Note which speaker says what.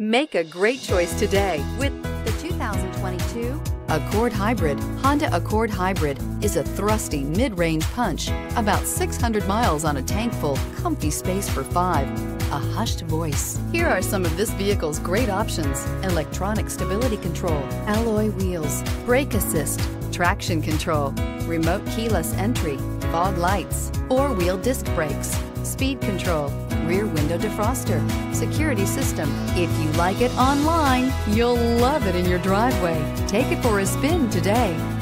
Speaker 1: Make a great choice today with
Speaker 2: The 2022
Speaker 3: Accord Hybrid. Honda Accord Hybrid is a thrusty mid-range punch. About 600 miles on a tank full, comfy space for five. A hushed voice. Here are some of this vehicle's great options. Electronic stability control, alloy wheels, brake assist, traction control, remote keyless entry, fog lights, four-wheel disc brakes, speed control, rear window defroster, security system. If you like it online, you'll love it in your driveway. Take it for a spin today.